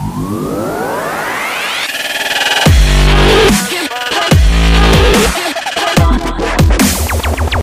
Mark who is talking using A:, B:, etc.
A: Whoa.